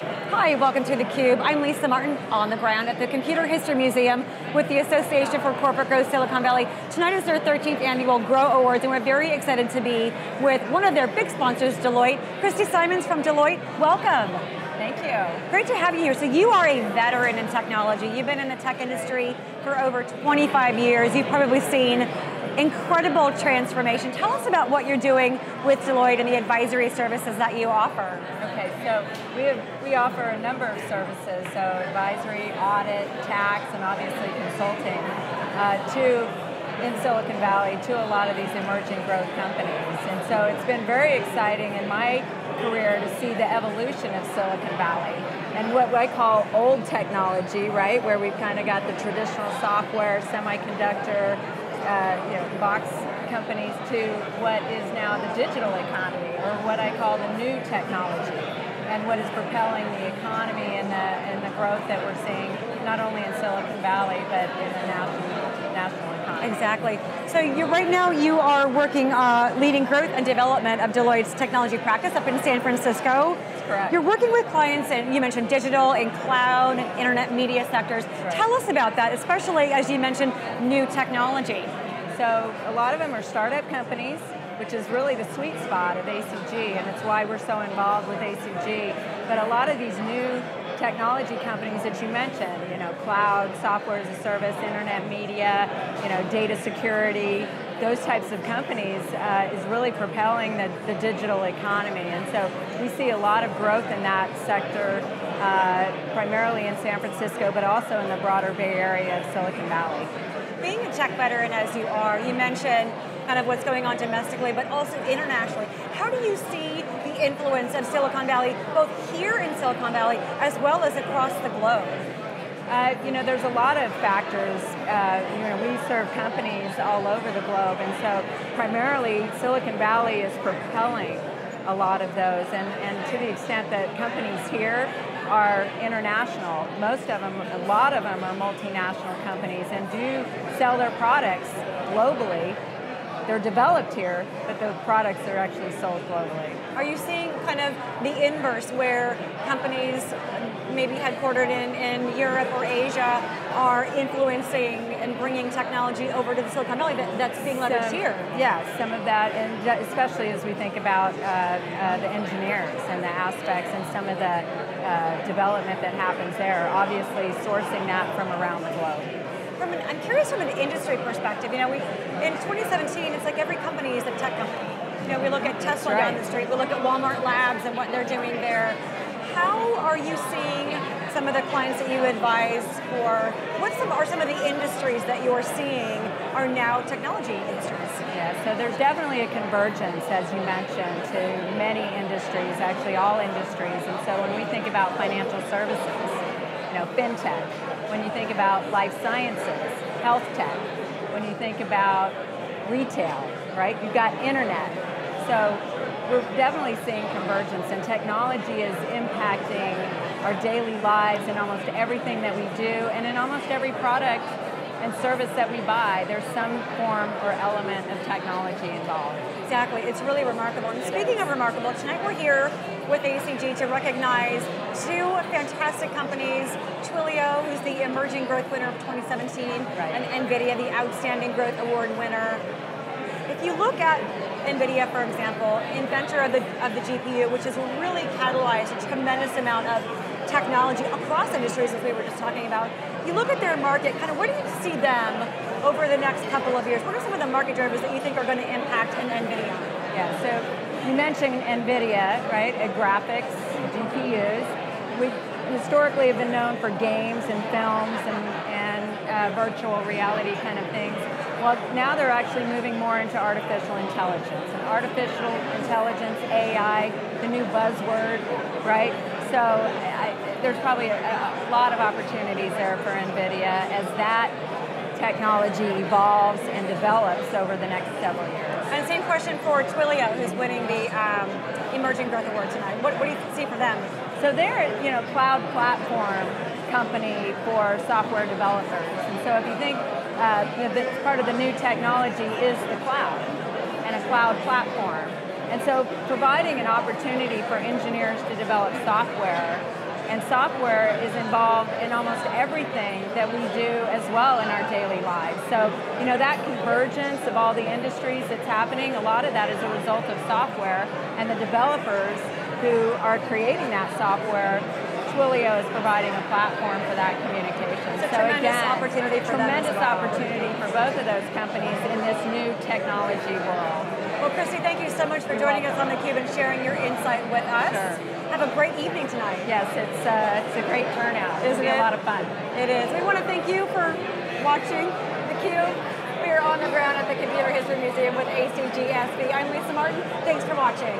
Hi, welcome to theCUBE. I'm Lisa Martin on the ground at the Computer History Museum with the Association for Corporate Growth Silicon Valley. Tonight is their 13th annual Grow Awards and we're very excited to be with one of their big sponsors, Deloitte. Christie Simons from Deloitte, welcome. Thank you. Great to have you here. So you are a veteran in technology. You've been in the tech industry for over 25 years. You've probably seen incredible transformation. Tell us about what you're doing with Deloitte and the advisory services that you offer. Okay, so we, have, we offer a number of services, so advisory, audit, tax, and obviously consulting uh, to in Silicon Valley to a lot of these emerging growth companies. And so it's been very exciting in my career to see the evolution of Silicon Valley and what I call old technology, right, where we've kind of got the traditional software, semiconductor, uh, you know, box companies to what is now the digital economy, or what I call the new technology, and what is propelling the economy and the, and the growth that we're seeing, not only in Silicon Valley, but in the national economy. Exactly. So you right now you are working, uh, leading growth and development of Deloitte's technology practice up in San Francisco. Correct. You're working with clients, and you mentioned digital and cloud and internet media sectors. Right. Tell us about that, especially as you mentioned new technology. So a lot of them are startup companies, which is really the sweet spot of ACG, and it's why we're so involved with ACG. But a lot of these new technology companies that you mentioned, you know, cloud, software as a service, internet media, you know, data security, those types of companies uh, is really propelling the, the, digital economy. And so we see a lot of growth in that sector, uh, primarily in San Francisco, but also in the broader Bay Area of Silicon Valley. Being a tech veteran as you are, you mentioned kind of what's going on domestically, but also internationally. How do you influence of Silicon Valley, both here in Silicon Valley, as well as across the globe? Uh, you know, there's a lot of factors. Uh, you know, we serve companies all over the globe, and so primarily Silicon Valley is propelling a lot of those, and, and to the extent that companies here are international, most of them, a lot of them are multinational companies and do sell their products globally they're developed here, but the products are actually sold globally. Are you seeing kind of the inverse where companies maybe headquartered in, in Europe or Asia are influencing and bringing technology over to the Silicon Valley that, that's being leveraged here? Yeah, some of that, and especially as we think about uh, uh, the engineers and the aspects and some of the uh, development that happens there, obviously sourcing that from around the globe from an, I'm curious from an industry perspective. You know, we in 2017, it's like every company is a tech company. You know, we look at Tesla right. down the street, we look at Walmart Labs and what they're doing there. How are you seeing some of the clients that you advise for? What some are some of the industries that you're seeing are now technology industries? Yeah, so there's definitely a convergence, as you mentioned, to many industries, actually all industries. And so when we think about financial services, you know, fintech, when you think about life sciences, health tech, when you think about retail, right? You've got internet. So we're definitely seeing convergence and technology is impacting our daily lives in almost everything that we do and in almost every product and service that we buy, there's some form or element of technology involved. Exactly, it's really remarkable. And speaking of remarkable, tonight we're here with ACG to recognize two fantastic companies, Twilio, who's the Emerging Growth winner of 2017, right. and NVIDIA, the Outstanding Growth Award winner. If you look at NVIDIA, for example, inventor of the, of the GPU, which has really catalyzed a tremendous amount of technology across industries, as we were just talking about, you look at their market, kind of where do you see them over the next couple of years? What are some of the market drivers that you think are going to impact in NVIDIA? Yeah, so you mentioned NVIDIA, right, graphics, GPUs. We historically have been known for games and films and uh, virtual reality kind of things. Well, now they're actually moving more into artificial intelligence. And artificial intelligence, AI, the new buzzword, right? So I, there's probably a, a lot of opportunities there for NVIDIA as that technology evolves and develops over the next several years. And same question for Twilio, who's winning the um, Emerging Growth Award tonight. What, what, do you see for them? So they're, you know, cloud platform company for software developers. And so if you think uh, know, part of the new technology is the cloud and a cloud platform. And so providing an opportunity for engineers to develop software and software is involved in almost everything that we do as well in our daily lives. So, you know, that convergence of all the industries that's happening, a lot of that is a result of software and the developers who are creating that software Twilio is providing a platform for that communication. It's a so tremendous again, opportunity for tremendous well. opportunity for both of those companies in this new technology world. Well, Christie, thank you so much for You're joining welcome. us on theCUBE and sharing your insight with us. Sure. Have a great evening tonight. Yes, it's uh, it's a great turnout. Isn't It'll it? a lot of fun. It is. We want to thank you for watching theCUBE. We are on the ground at the Computer History Museum with ACGSV. I'm Lisa Martin. Thanks for watching.